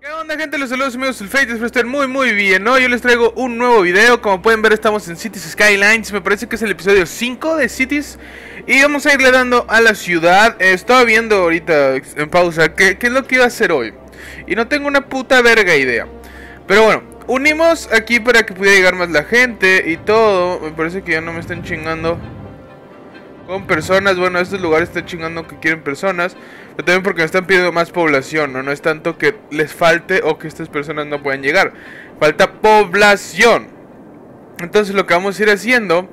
¿Qué onda gente? Los saludos amigos del Fate, espero estén muy muy bien, ¿no? Yo les traigo un nuevo video, como pueden ver estamos en Cities Skylines, me parece que es el episodio 5 de Cities. Y vamos a irle dando a la ciudad, estaba viendo ahorita en pausa qué, qué es lo que iba a hacer hoy. Y no tengo una puta verga idea. Pero bueno, unimos aquí para que pudiera llegar más la gente y todo. Me parece que ya no me están chingando con personas. Bueno, estos lugares están chingando que quieren personas. Pero también porque están pidiendo más población. ¿no? no es tanto que les falte o que estas personas no puedan llegar. Falta población. Entonces lo que vamos a ir haciendo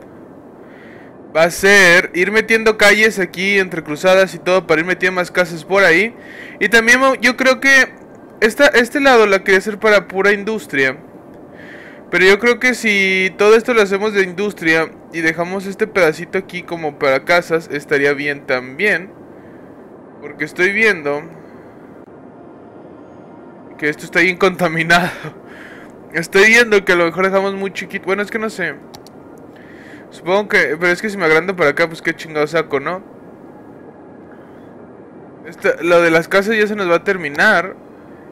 va a ser ir metiendo calles aquí entre cruzadas y todo para ir metiendo más casas por ahí. Y también yo creo que esta, este lado la quería hacer para pura industria. Pero yo creo que si todo esto lo hacemos de industria y dejamos este pedacito aquí como para casas, estaría bien también. Porque estoy viendo que esto está bien contaminado. Estoy viendo que a lo mejor dejamos muy chiquito. Bueno, es que no sé. Supongo que... Pero es que si me agrando para acá, pues qué chingado saco, ¿no? lo de las casas ya se nos va a terminar.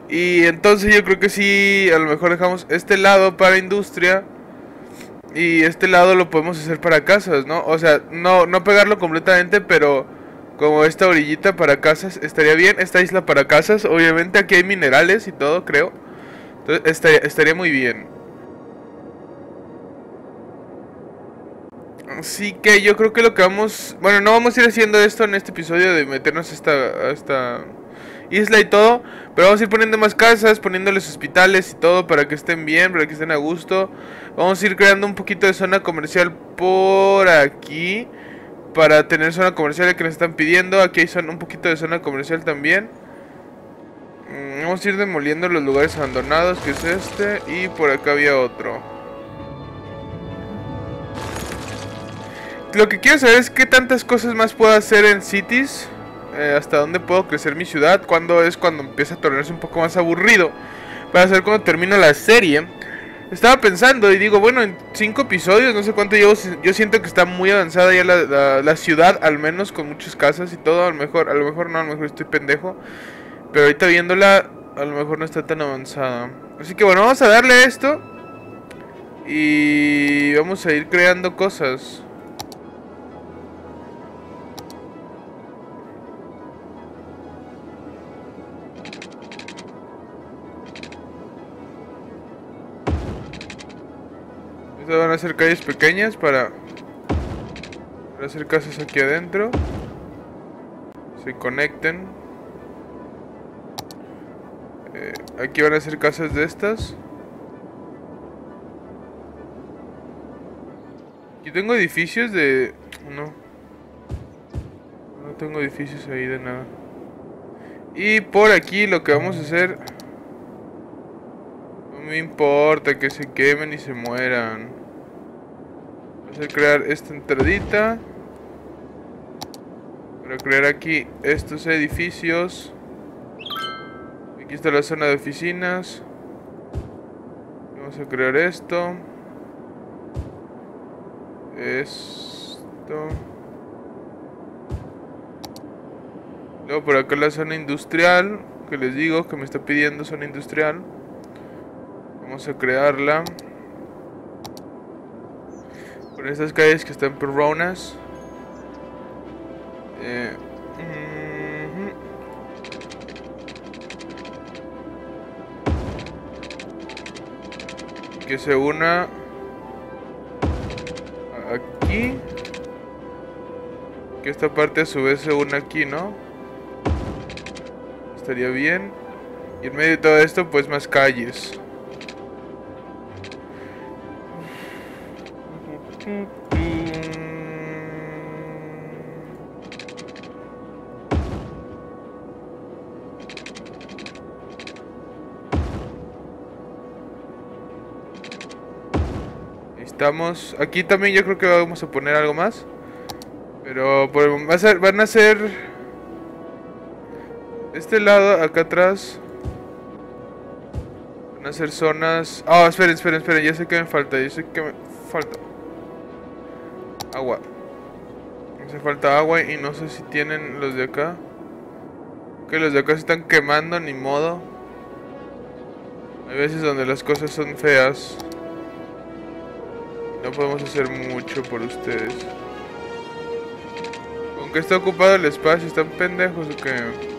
Y entonces yo creo que sí, a lo mejor dejamos este lado para industria y este lado lo podemos hacer para casas, ¿no? O sea, no, no pegarlo completamente, pero como esta orillita para casas estaría bien. Esta isla para casas, obviamente aquí hay minerales y todo, creo. Entonces estaría, estaría muy bien. Así que yo creo que lo que vamos... Bueno, no vamos a ir haciendo esto en este episodio de meternos esta... A esta isla y todo. Pero vamos a ir poniendo más casas, poniéndoles hospitales y todo para que estén bien, para que estén a gusto. Vamos a ir creando un poquito de zona comercial por aquí. Para tener zona comercial que nos están pidiendo. Aquí hay un poquito de zona comercial también. Mm, vamos a ir demoliendo los lugares abandonados, que es este. Y por acá había otro. Lo que quiero saber es qué tantas cosas más puedo hacer en Cities. Eh, hasta dónde puedo crecer mi ciudad, cuando es cuando empieza a tornarse un poco más aburrido, para saber cuando termina la serie. Estaba pensando y digo, bueno, en cinco episodios, no sé cuánto llevo, yo siento que está muy avanzada ya la, ciudad, al menos con muchas casas y todo, a lo mejor, a lo mejor no, a lo mejor estoy pendejo, pero ahorita viéndola, a lo mejor no está tan avanzada. Así que bueno, vamos a darle esto y vamos a ir creando cosas. Van a ser calles pequeñas para, hacer casas aquí adentro. Se conecten. Eh, aquí van a ser casas de estas. Aquí tengo edificios de... No. No tengo edificios ahí de nada. Y por aquí lo que vamos a hacer... No me importa que se quemen y se mueran. Vamos a crear esta entradita. Para crear aquí estos edificios. Aquí está la zona de oficinas. Vamos a crear esto. Esto. Luego por acá la zona industrial. Que les digo que me está pidiendo zona industrial. Vamos a crearla. Por estas calles que están perronas. Eh, Que se una aquí. Que esta parte a su vez se una aquí, ¿no? Estaría bien. Y en medio de todo esto, pues más calles. Estamos aquí también yo creo que vamos a poner algo más. Pero va a ser, van a ser este lado acá atrás van a ser zonas. Ah, oh, esperen, esperen, esperen, ya sé que me falta, ya sé que me agua. Hace falta agua y no sé si tienen los de acá. Que los de acá se están quemando, ni modo. Hay veces donde las cosas son feas. No podemos hacer mucho por ustedes. Aunque está ocupado el espacio, están pendejos o qué.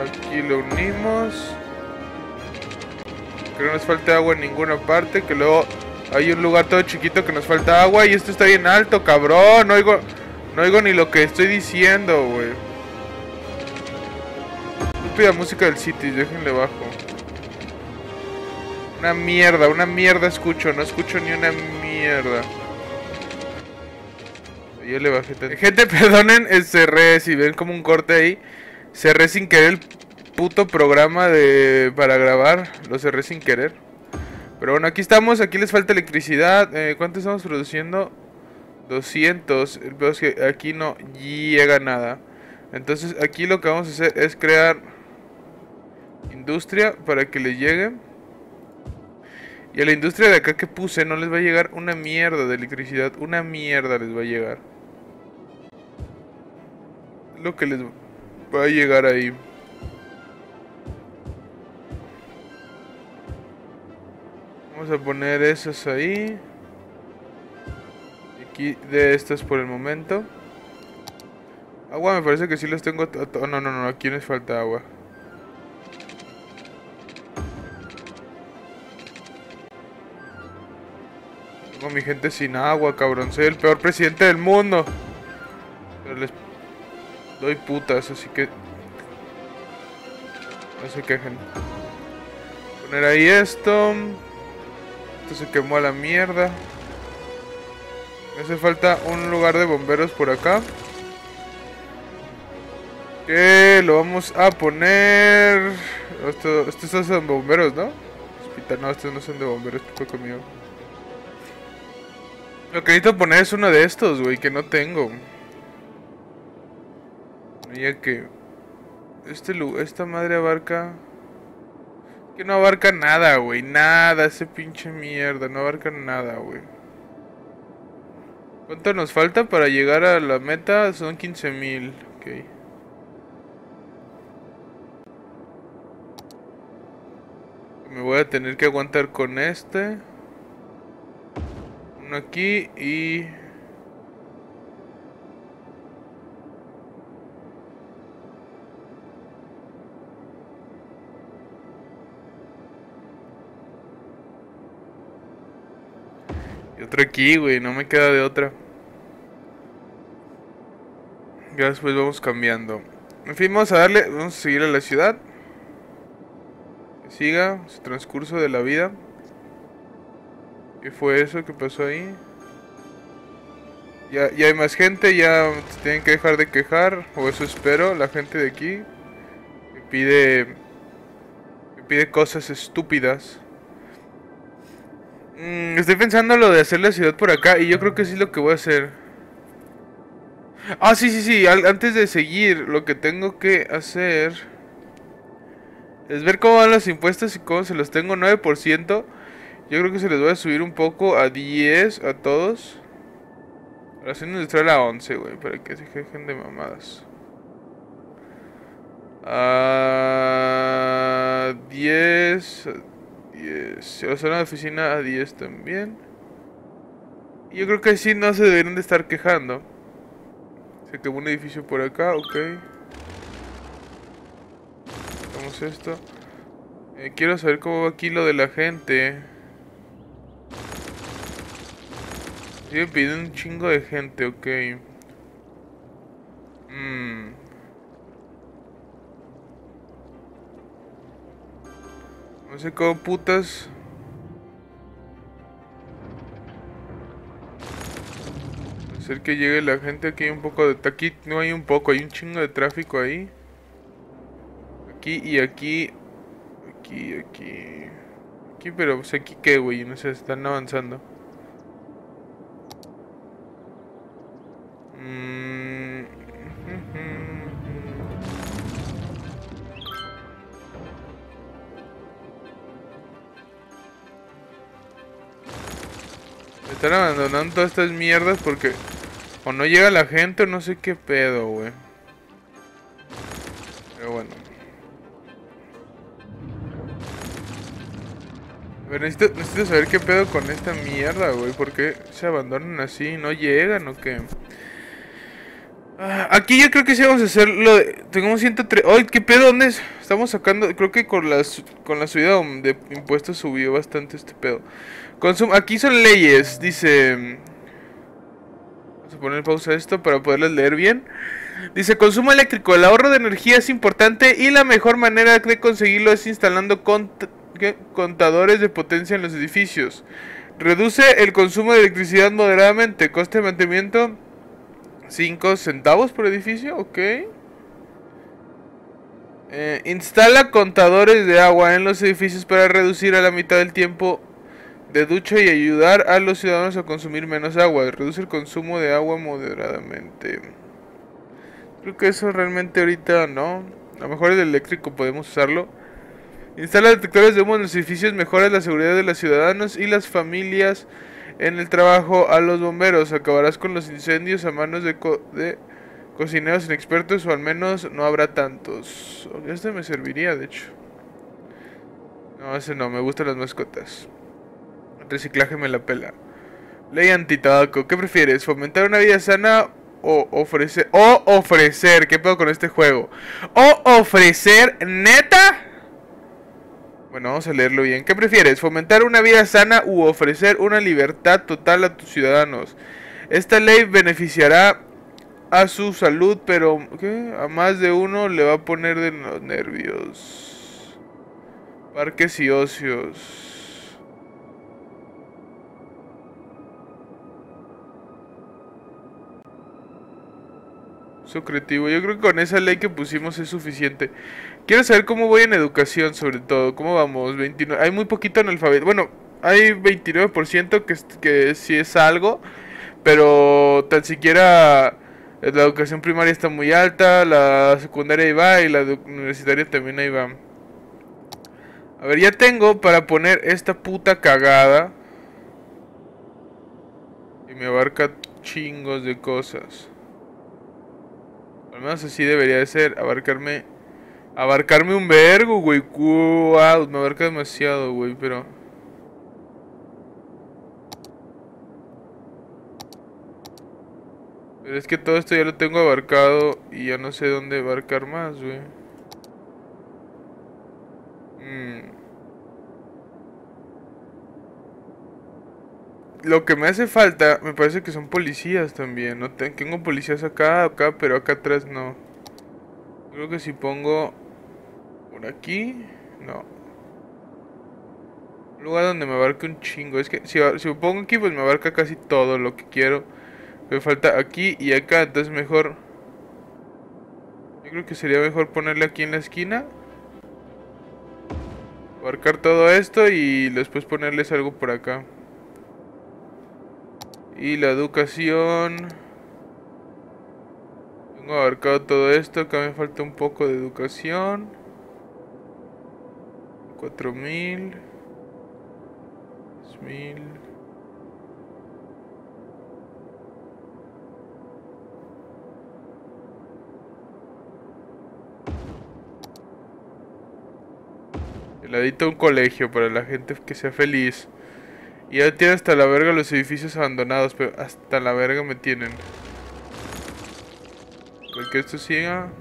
Aquí lo unimos. Que no nos falte agua en ninguna parte. Que luego hay un lugar todo chiquito que nos falta agua. Y esto está bien alto, cabrón. No oigo, no oigo ni lo que estoy diciendo, güey. Estúpida música del City, déjenle bajo. Una mierda, una mierda escucho. No escucho ni una mierda. Yo le bajé Gente, perdonen, cerré, si ven como un corte ahí. Cerré sin querer el puto programa de para grabar. Lo cerré sin querer. Pero bueno, aquí estamos, aquí les falta electricidad. Eh, ¿Cuánto estamos produciendo? 200. El es que aquí no llega nada. Entonces aquí lo que vamos a hacer es crear industria para que le llegue. Y a la industria de acá que puse no les va a llegar una mierda de electricidad. Una mierda les va a llegar lo que les va a llegar ahí. Vamos a poner esas ahí. Aquí de estas por el momento. Agua me parece que sí las tengo... No, no, no, aquí les falta agua. Tengo mi gente sin agua, cabrón. Soy el peor presidente del mundo. Doy putas, así que... No se quejen. Poner ahí esto. Esto se quemó a la mierda. Me hace falta un lugar de bomberos por acá. Que lo vamos a poner... Esto, estos son bomberos, ¿no? Hospital, no, estos no son de bomberos, fue conmigo. Lo que necesito poner es uno de estos, güey, que no tengo. Ya que este esta madre abarca que no abarca nada, güey, nada, ese pinche mierda, no abarca nada, güey. ¿Cuánto nos falta para llegar a la meta? Son 15.000, ok. Me voy a tener que aguantar con este. Uno aquí y... otro aquí, güey. No me queda de otra. Ya después vamos cambiando. En fin, vamos a darle. Vamos a seguir a la ciudad. Que siga su transcurso de la vida. ¿Qué fue eso? ¿Qué pasó ahí? Ya, ya hay más gente, ya tienen que dejar de quejar. O eso espero, la gente de aquí. Que pide. Que pide cosas estúpidas. Mm, estoy pensando lo de hacer la ciudad por acá y yo creo que sí es lo que voy a hacer. Ah, sí, sí, sí. antes de seguir, lo que tengo que hacer es ver cómo van los impuestos y cómo se los tengo 9%. Yo creo que se les voy a subir un poco a 10 a todos. Relación industrial a 11, güey, para que se quejen de mamadas. A 10... 10. La zona de oficina a 10 también. Yo creo que sí no se deberían de estar quejando. Se quemó un edificio por acá, ok. Vamos esto. Eh, quiero saber cómo va aquí lo de la gente. Sigue pidiendo un chingo de gente, ok. Mmm. No sé cómo putas. Hacer que llegue la gente aquí hay un poco de... Aquí no hay un poco, hay un chingo de tráfico ahí. Aquí y aquí. Aquí, aquí. Aquí, pero pues aquí qué, güey, no sé, están avanzando. Están abandonando todas estas mierdas porque o no llega la gente o no sé qué pedo, güey. Pero bueno. Ver, necesito, necesito saber qué pedo con esta mierda, güey. ¿Por qué se abandonan así? ¿No llegan o qué? Ah, aquí yo creo que sí vamos a hacer lo de... Tenemos 103... ¡Ay, qué pedo! ¿Dónde es? Estamos sacando... Creo que con, las, con la subida de impuestos subió bastante este pedo. Consum aquí son leyes. Dice... Vamos a poner pausa a esto para poderles leer bien. Dice, consumo eléctrico. El ahorro de energía es importante y la mejor manera de conseguirlo es instalando contadores de potencia en los edificios. Reduce el consumo de electricidad moderadamente. Coste de mantenimiento 5 centavos por edificio, ok. Eh, instala contadores de agua en los edificios para reducir a la mitad del tiempo de ducha y ayudar a los ciudadanos a consumir menos agua. Reduce el consumo de agua moderadamente. Creo que eso realmente ahorita no. A lo mejor el eléctrico podemos usarlo. Instala detectores de humo en los edificios, mejora la seguridad de los ciudadanos y las familias en el trabajo a los bomberos. Acabarás con los incendios a manos de, de cocineros inexpertos o al menos no habrá tantos. Este me serviría, de hecho. No, ese no, me gustan las mascotas. El reciclaje me la pela. Ley antitabaco. ¿Qué prefieres? ¿Fomentar una vida sana o ofrecer... O ofrecer... ¿Qué puedo con este juego? O ofrecer... ¿Neta? Bueno, vamos a leerlo bien. ¿Qué prefieres? ¿Fomentar una vida sana u ofrecer una libertad total a tus ciudadanos? Esta ley beneficiará a su salud, pero a más de uno le va a poner de los nervios. Parques y ocios. Yo creo que con esa ley que pusimos es suficiente. Quiero saber cómo voy en educación, sobre todo. ¿Cómo vamos? 29. Hay muy poquito en alfabeto. Bueno, hay 29% que, que sí es algo. Pero tan siquiera la educación primaria está muy alta. La secundaria ahí va. Y la universitaria también ahí va. A ver, ya tengo para poner esta puta cagada. Y me abarca chingos de cosas. Al menos así debería de ser. Abarcarme Abarcarme un vergo, güey. Wow, me abarca demasiado, güey, pero... Pero es que todo esto ya lo tengo abarcado y ya no sé dónde abarcar más, güey. Mm. Lo que me hace falta, me parece que son policías también. No tengo policías acá, acá, pero acá atrás no. Creo que si pongo aquí, no. Un lugar donde me abarque un chingo. Es que si, si me pongo aquí, pues me abarca casi todo lo que quiero. Me falta aquí y acá, entonces mejor... Yo creo que sería mejor ponerle aquí en la esquina. Abarcar todo esto y después ponerles algo por acá. Y la educación... Tengo abarcado todo esto, acá me falta un poco de educación. Cuatro mil. mil. Heladito un colegio para la gente que sea feliz. Y ya tiene hasta la verga los edificios abandonados, pero hasta la verga me tienen. Porque esto siga.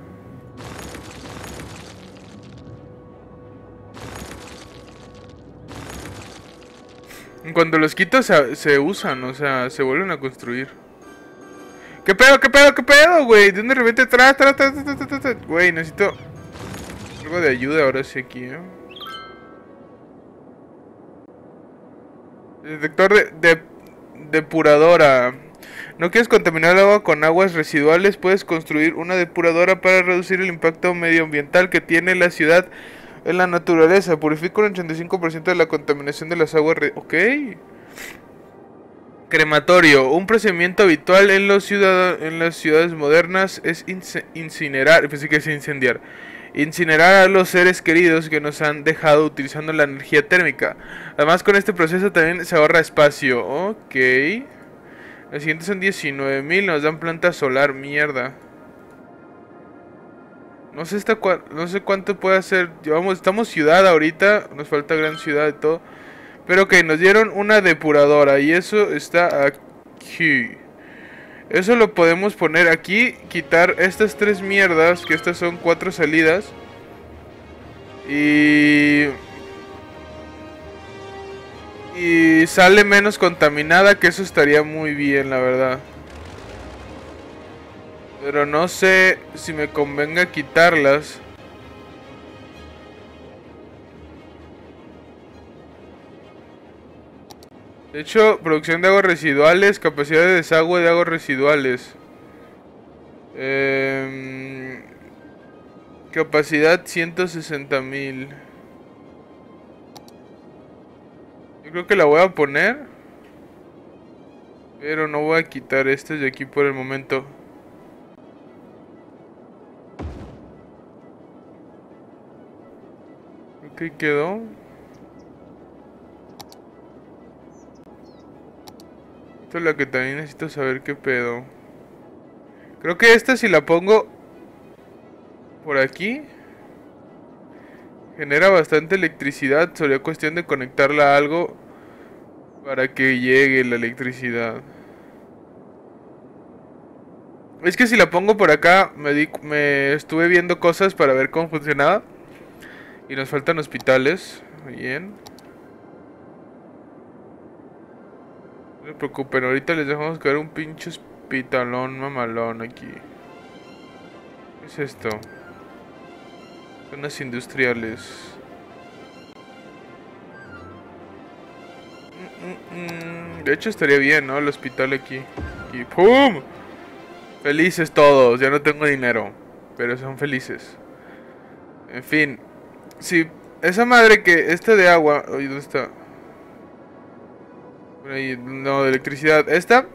Cuando los quitas se, usan, o sea, se vuelven a construir. ¿Qué pedo, qué pedo, qué pedo, güey? De de repente atrás, atrás, atrás, atrás, Güey, necesito algo de ayuda ahora sí aquí, ¿eh? Detector de, de, depuradora. ¿No quieres contaminar el agua con aguas residuales? Puedes construir una depuradora para reducir el impacto medioambiental que tiene la ciudad en la naturaleza. Purifica un 85% de la contaminación de las aguas. Ok. Crematorio. Un procedimiento habitual en, los en las ciudades modernas es incinerar. Pensé que es incendiar. Incinerar a los seres queridos que nos han dejado utilizando la energía térmica. Además, con este proceso también se ahorra espacio. Ok. Los siguientes son 19.000. Nos dan planta solar. Mierda. No sé, no sé cuánto puede hacer. Llevamos, estamos ciudad ahorita. Nos falta gran ciudad y todo. Pero que nos dieron una depuradora. Y eso está aquí. Eso lo podemos poner aquí. Quitar estas tres mierdas. Que estas son cuatro salidas. Y... Y sale menos contaminada. Que eso estaría muy bien, la verdad. Pero no sé si me convenga quitarlas. De hecho, producción de aguas residuales, capacidad de desagüe de aguas residuales. Em, capacidad 160 mil. Yo creo que la voy a poner. Pero no voy a quitar este de aquí por el momento. Ok, quedó. Esta es la que también necesito saber qué pedo. Creo que esta si la pongo por aquí genera bastante electricidad. Sería cuestión de conectarla a algo para que llegue la electricidad. Es que si la pongo por acá, me, me estuve viendo cosas para ver cómo funcionaba. Y nos faltan hospitales. Bien. No se preocupen, ahorita les dejamos caer un pinche hospitalón mamalón aquí. ¿Qué es esto? Zonas industriales. Mm, mm, mm. De hecho estaría bien, ¿no? El hospital aquí. Y ¡pum! Felices todos, ya no tengo dinero. Pero son felices. En fin, si esa madre que, esta de agua, oye, ¿dónde está? no, de electricidad. Esta,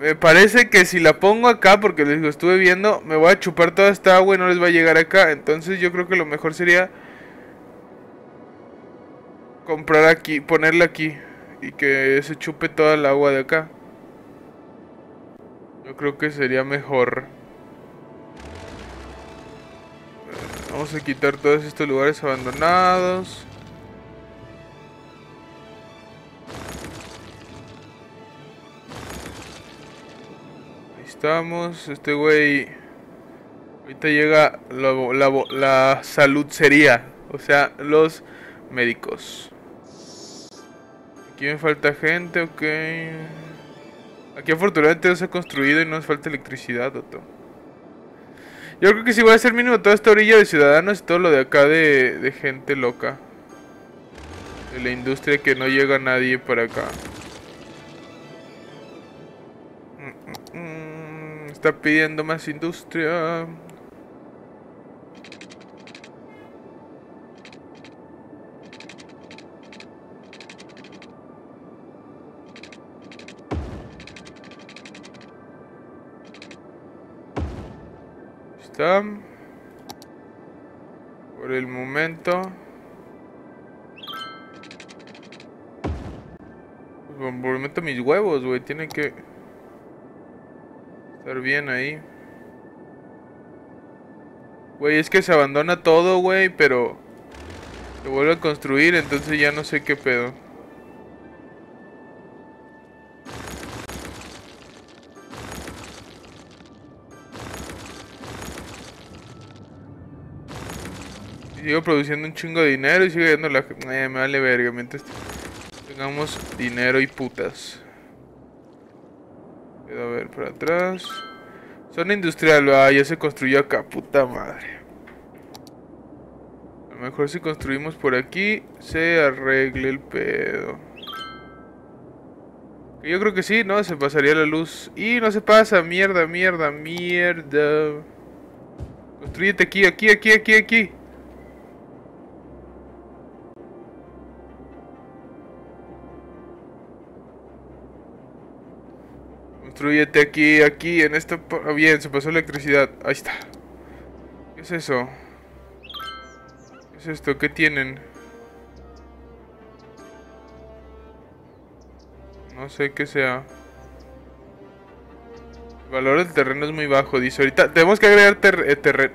me parece que si la pongo acá, porque les digo, estuve viendo, me voy a chupar toda esta agua y no les va a llegar acá. Entonces yo creo que lo mejor sería comprar aquí, ponerla aquí y que se chupe toda el agua de acá. Yo creo que sería mejor. Vamos a quitar todos estos lugares abandonados. Ahí estamos. Este güey... Ahorita llega la, la, salud sería. O sea, los médicos. Aquí me falta gente, ok. Aquí afortunadamente se ha construido y no nos falta electricidad, doctor. Yo creo que sí voy a hacer mínimo toda esta orilla de ciudadanos y todo lo de acá de, gente loca. De la industria que no llega nadie para acá. Mm, mm, mm. está pidiendo más industria. Por el momento. Por el momento mis huevos, güey. Tienen que estar bien ahí. Güey, es que se abandona todo, güey, pero se vuelve a construir, entonces ya no sé qué pedo. Sigo produciendo un chingo de dinero y sigo yendo la... Eh, me vale verga, mientras tengamos dinero y putas. A ver, para atrás. Zona industrial, ah, ya se construyó acá, puta madre. A lo mejor si construimos por aquí, se arregle el pedo. Yo creo que sí, ¿no? Se pasaría la luz. Y no se pasa, mierda, mierda, mierda. Construyete aquí, aquí, aquí, aquí, aquí. Construyete aquí, aquí, en esto. Bien, se pasó electricidad. Ahí está. ¿Qué es eso? ¿Qué es esto? ¿Qué tienen? No sé qué sea. El valor del terreno es muy bajo, dice. Ahorita tenemos que agregar eh, terreno.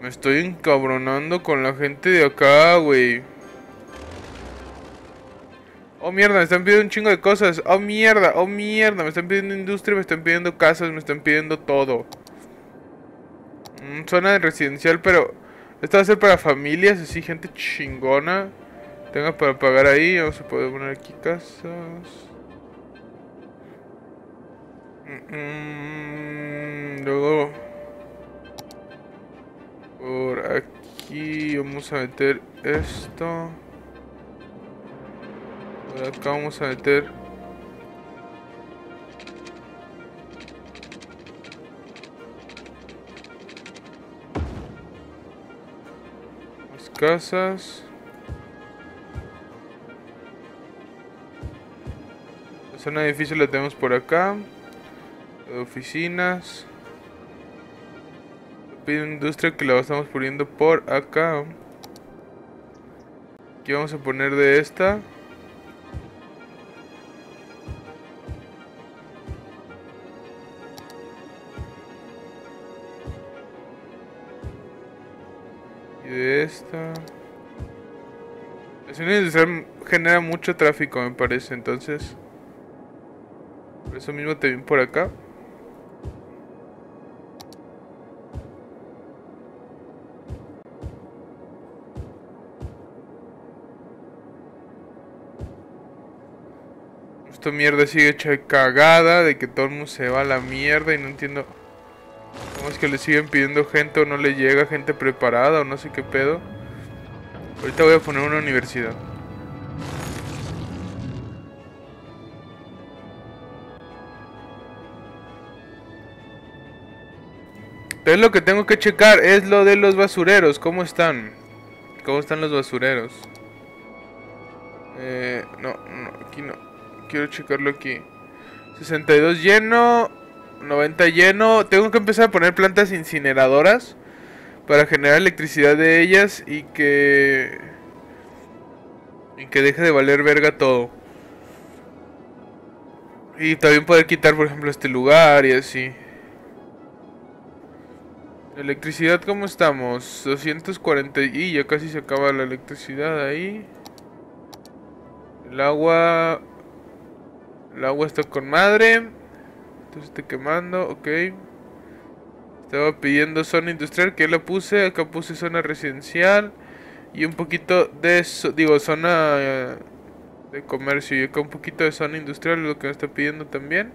Me estoy encabronando con la gente de acá, güey. Oh mierda, me están pidiendo un chingo de cosas. Oh mierda, oh mierda. Me están pidiendo industria, me están pidiendo casas, me están pidiendo todo. Mm, zona de residencial, pero... Esto va a ser para familias, así, gente chingona. Tenga para pagar ahí. Vamos a poder poner aquí casas. Mm, luego... Por aquí vamos a meter esto. Acá vamos a meter las casas. La zona de edificio la tenemos por acá. oficinas. Industria que la estamos poniendo por acá. Aquí vamos a poner de esta. Esta. La industrial genera mucho tráfico, me parece, entonces. Por eso mismo te vine por acá. Esta mierda sigue hecha cagada de que todo el mundo se va a la mierda y no entiendo ¿Cómo es que le siguen pidiendo gente o no le llega gente preparada o no sé qué pedo? Ahorita voy a poner una universidad. Entonces lo que tengo que checar es lo de los basureros. ¿Cómo están? ¿Cómo están los basureros? Eh, no, no, aquí no. Quiero checarlo aquí. 62 lleno. 90 lleno. Tengo que empezar a poner plantas incineradoras para generar electricidad de ellas y que y que deje de valer verga todo. Y también poder quitar, por ejemplo, este lugar y así. Electricidad, ¿cómo estamos? 240 y ya casi se acaba la electricidad ahí. El agua... El agua está con madre. Entonces estoy quemando, ok. Estaba pidiendo zona industrial, que la puse. Acá puse zona residencial. Y un poquito de, digo, zona eh, de comercio. Y acá un poquito de zona industrial, lo que me está pidiendo también.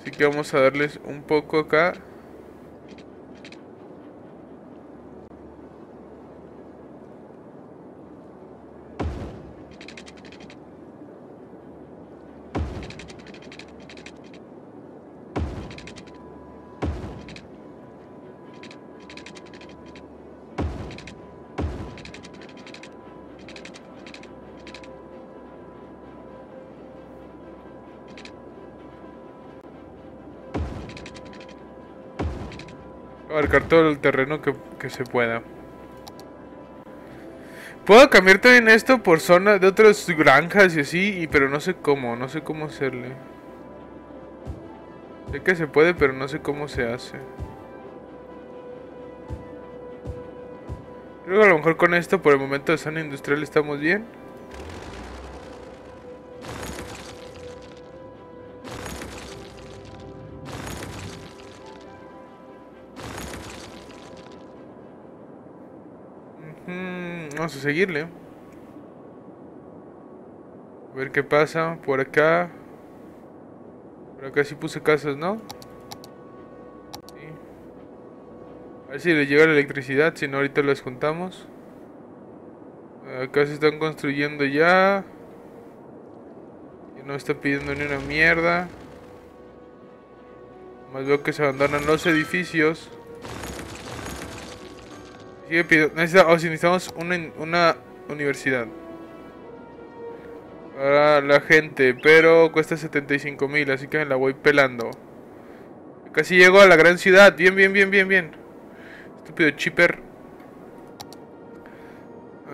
Así que vamos a darles un poco acá. Abarcar todo el terreno que, se pueda. Puedo cambiar también esto por zona de otras granjas y así, pero no sé cómo, no sé cómo hacerle. Sé que se puede, pero no sé cómo se hace. Creo que a lo mejor con esto por el momento de zona industrial estamos bien. Seguirle. A ver qué pasa. Por acá. Por acá sí puse casas, ¿no? A ver si le llega la electricidad. Si no, ahorita las juntamos. Acá se están construyendo ya. Y no está pidiendo ni una mierda. Más veo que se abandonan los edificios. Sigue pidiendo. o si necesitamos una, una universidad. Para la gente, pero cuesta 75 mil, así que me la voy pelando. Casi llego a la gran ciudad. Bien, bien, bien, bien, bien. Estúpido chipper.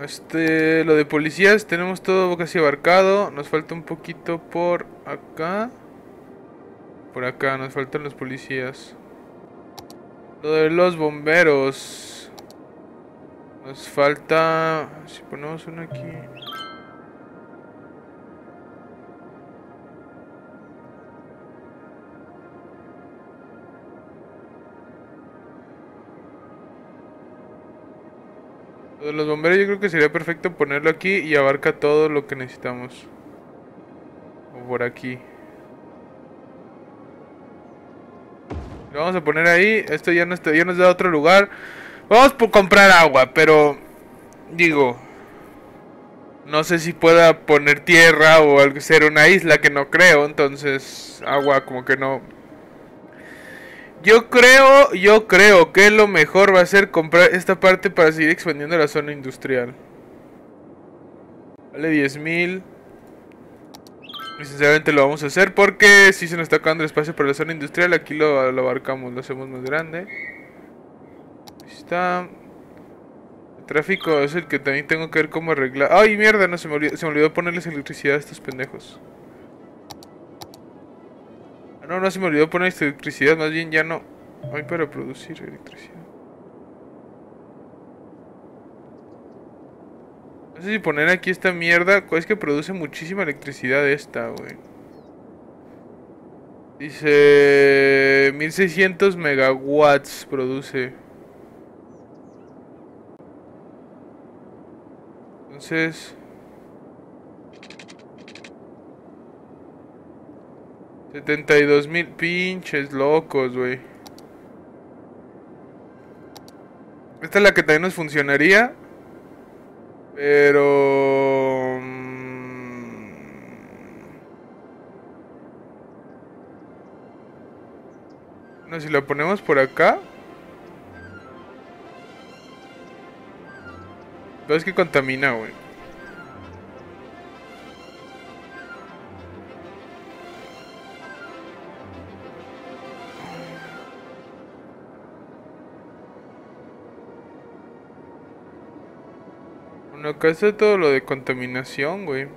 Este, lo de policías, tenemos todo casi abarcado. Nos falta un poquito por acá. Por acá, nos faltan los policías. Lo de los bomberos. Nos falta... Si ponemos uno aquí... De los bomberos yo creo que sería perfecto ponerlo aquí y abarca todo lo que necesitamos. O por aquí. Lo vamos a poner ahí. Esto ya nos, ya nos da otro lugar. Vamos por comprar agua, pero... Digo... No sé si pueda poner tierra o ser una isla que no creo. Entonces, agua como que no... Yo creo, yo creo que lo mejor va a ser comprar esta parte para seguir expandiendo la zona industrial. Vale 10.000. Y sinceramente lo vamos a hacer porque si se nos está acabando el espacio para la zona industrial, aquí lo, abarcamos, lo hacemos más grande. Está. El tráfico es el que también tengo que ver cómo arreglar. ¡Ay, mierda! No, se me olvidó, se me olvidó ponerles electricidad a estos pendejos. Ah, no, no se me olvidó poner electricidad, más bien ya no hay para producir electricidad. No sé si poner aquí esta mierda. Es que produce muchísima electricidad esta, güey. Dice... 1600 megawatts produce. Entonces... 72 mil pinches locos, güey. Esta es la que también nos funcionaría. Pero... Mm, no, si la ponemos por acá. Ves que contamina, güey. Bueno, acá está todo lo de contaminación, güey.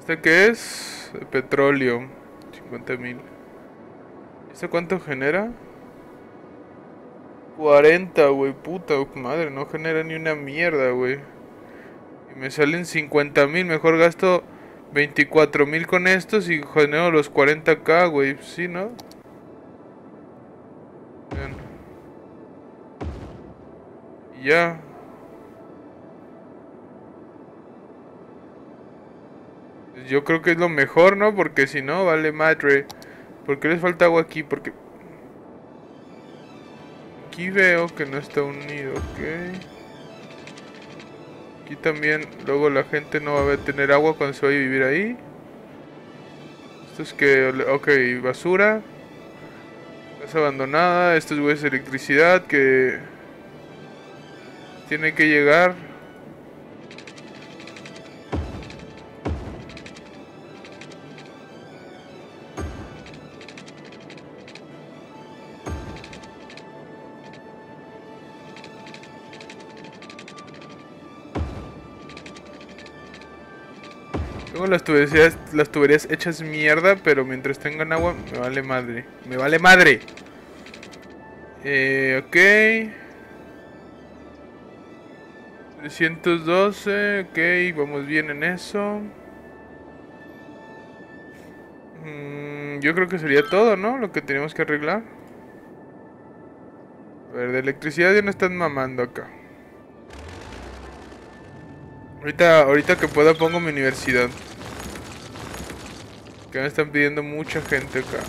¿Este qué es? De petróleo. 50 mil. ¿Este cuánto genera? 40, güey. Puta madre, no genera ni una mierda, güey. Y me salen 50 mil. Mejor gasto 24 mil con estos y genero los 40k, güey. Sí, ¿no? Bien. Y ya. yo creo que es lo mejor, ¿no? Porque si no, vale madre. ¿Por qué les falta agua aquí? Porque... Aquí veo que no está unido, ok. Aquí también, luego la gente no va a tener agua cuando se vaya a vivir ahí. Esto es que, ok, basura. Casa abandonada, esto es electricidad que... Tiene que llegar. Las tuberías, las tuberías hechas mierda, pero mientras tengan agua me vale madre. Me vale madre. Eh, ok. 312, ok, vamos bien en eso. Mm, yo creo que sería todo, ¿no? Lo que tenemos que arreglar. A ver, de electricidad ya no están mamando acá. Ahorita, ahorita que pueda pongo mi universidad. Que me están pidiendo mucha gente acá.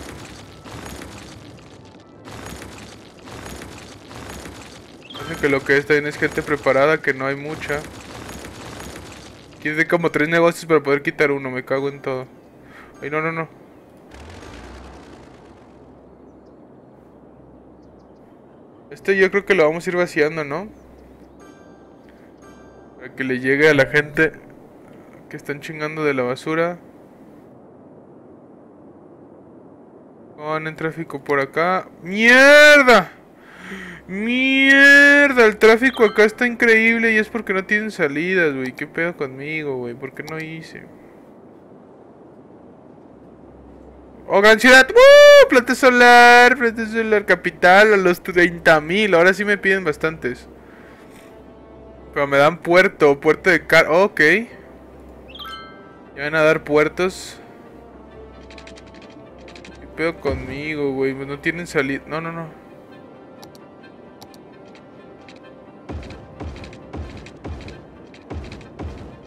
Parece que lo que está bien es gente preparada, que no hay mucha. Quiere como tres negocios para poder quitar uno, me cago en todo. Ay, no, no, no. Este yo creo que lo vamos a ir vaciando, ¿no? que le llegue a la gente Que están chingando de la basura. Van en tráfico por acá. ¡Mierda! ¡Mierda! El tráfico acá está increíble y es porque no tienen salidas, güey. ¿Qué pedo conmigo, güey? ¿Por qué no hice? ¡Oh, gran ciudad! ¡Uh! Planta solar, planta solar capital a los 30.000. Ahora sí me piden bastantes. Pero me dan puerto, puerto de car... ok. Ya van a dar puertos. ¿Qué pedo conmigo, güey? No tienen salida... No, no, no.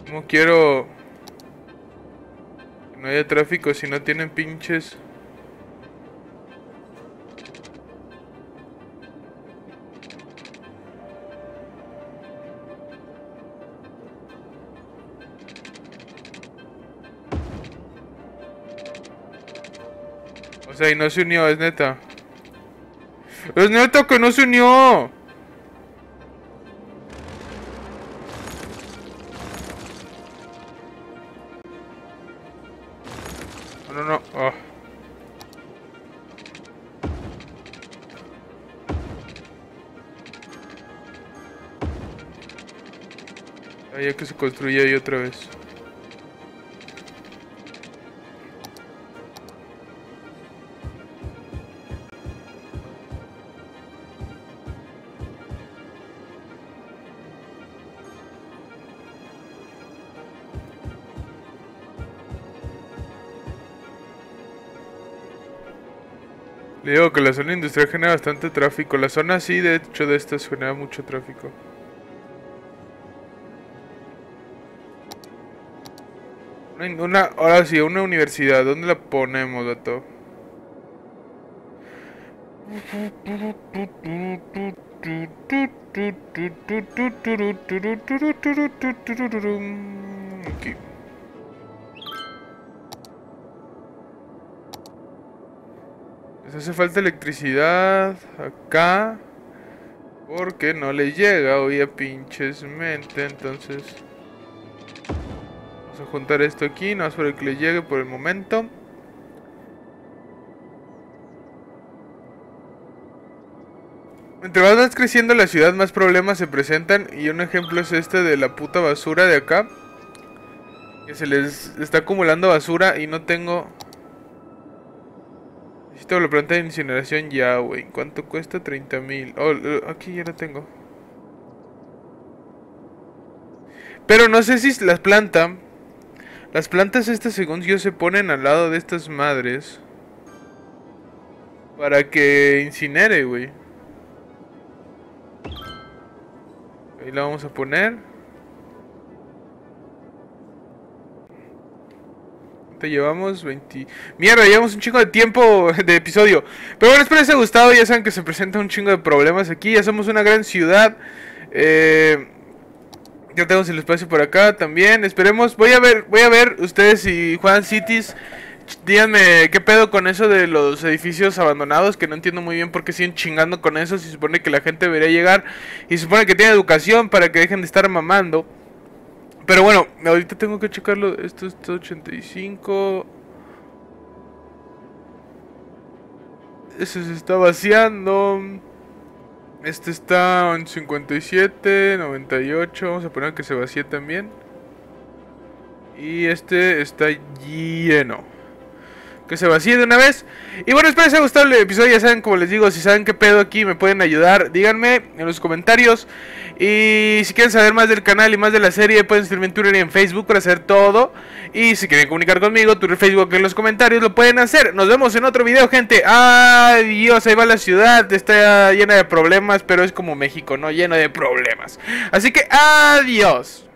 ¿Cómo quiero que no haya tráfico si no tienen pinches? Sea, y no se unió, es neta. Es neta que no se unió. No, no, no. Oh. Ya que se construye ahí otra vez. Digo que la zona industrial genera bastante tráfico. La zona sí, de hecho, de estas genera mucho tráfico. Una, ahora sí, una universidad. ¿Dónde la ponemos, dato? Aquí. Les hace falta electricidad acá. Porque no le llega hoy a pinches mente. Entonces. Vamos a juntar esto aquí. No para que le llegue por el momento. Entre más vas creciendo la ciudad, más problemas se presentan. Y un ejemplo es este de la puta basura de acá. Que se les está acumulando basura y no tengo... Necesito la planta de incineración ya, güey. ¿Cuánto cuesta? 30 mil. Oh, aquí ya la tengo. Pero no sé si las plantas... Las plantas estas, según yo, se ponen al lado de estas madres. Para que incinere, güey. Ahí la vamos a poner. Te llevamos 20... Mierda, llevamos un chingo de tiempo de episodio. Pero bueno, espero les haya gustado. Ya saben que se presenta un chingo de problemas aquí. Ya somos una gran ciudad. Eh... Ya tenemos el espacio por acá también. Esperemos. Voy a ver, voy a ver ustedes si juegan Cities. Díganme qué pedo con eso de los edificios abandonados. Que no entiendo muy bien por qué siguen chingando con eso. Si supone que la gente debería llegar. Y supone que tiene educación para que dejen de estar mamando. Pero bueno, ahorita tengo que checarlo. Esto está 85. Ese se está vaciando. Este está en 57, 98. Vamos a poner que se vacíe también. Y este está lleno. Que se vacíe de una vez. Y bueno, espero les haya gustado el episodio. Ya saben, como les digo, si saben qué pedo aquí, me pueden ayudar. Díganme en los comentarios. Y si quieren saber más del canal y más de la serie, pueden seguirme en Twitter y en Facebook para hacer todo. Y si quieren comunicar conmigo, Twitter, Facebook en los comentarios lo pueden hacer. Nos vemos en otro video, gente. Adiós, ahí va la ciudad. Está llena de problemas, pero es como México, ¿no? Lleno de problemas. Así que adiós.